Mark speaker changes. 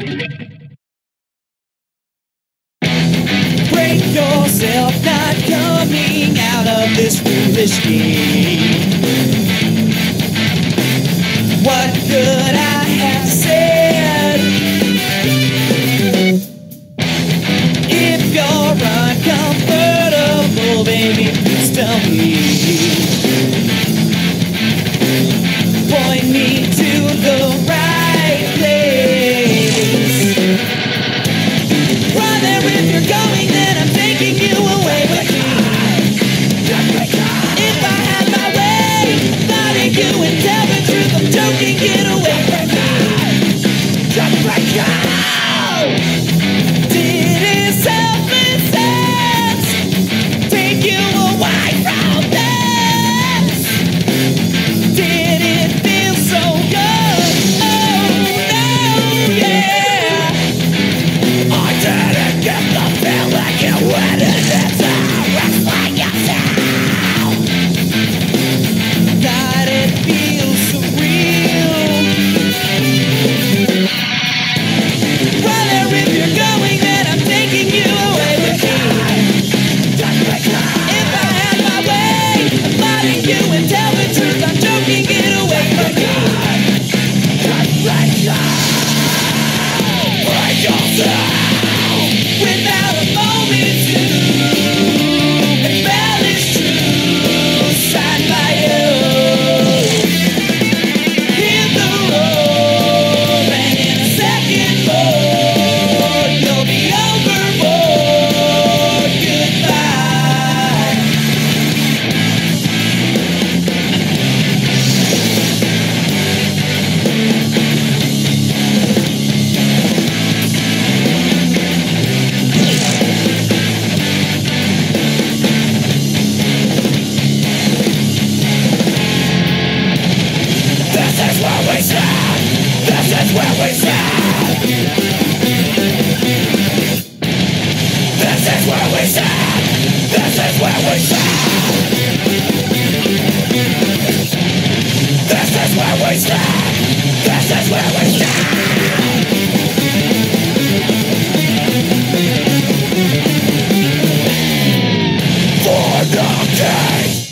Speaker 1: Break yourself not coming out of this foolish game. What could I have said? If you're uncomfortable, baby, please tell me. Point me Go! That's. This is where we stand. This is where we stand. This is where we stand. This is where we stand. For the king.